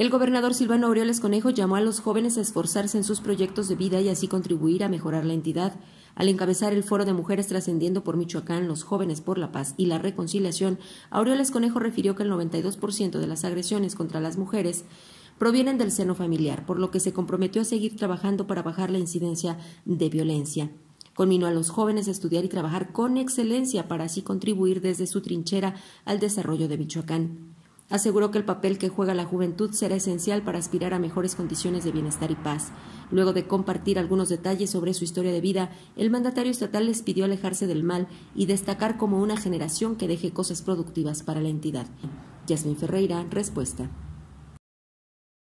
El gobernador Silvano Aureoles Conejo llamó a los jóvenes a esforzarse en sus proyectos de vida y así contribuir a mejorar la entidad. Al encabezar el foro de mujeres trascendiendo por Michoacán, los jóvenes por la paz y la reconciliación, Aureoles Conejo refirió que el 92% de las agresiones contra las mujeres provienen del seno familiar, por lo que se comprometió a seguir trabajando para bajar la incidencia de violencia. Conminó a los jóvenes a estudiar y trabajar con excelencia para así contribuir desde su trinchera al desarrollo de Michoacán. Aseguró que el papel que juega la juventud será esencial para aspirar a mejores condiciones de bienestar y paz. Luego de compartir algunos detalles sobre su historia de vida, el mandatario estatal les pidió alejarse del mal y destacar como una generación que deje cosas productivas para la entidad. Yasmin Ferreira, respuesta.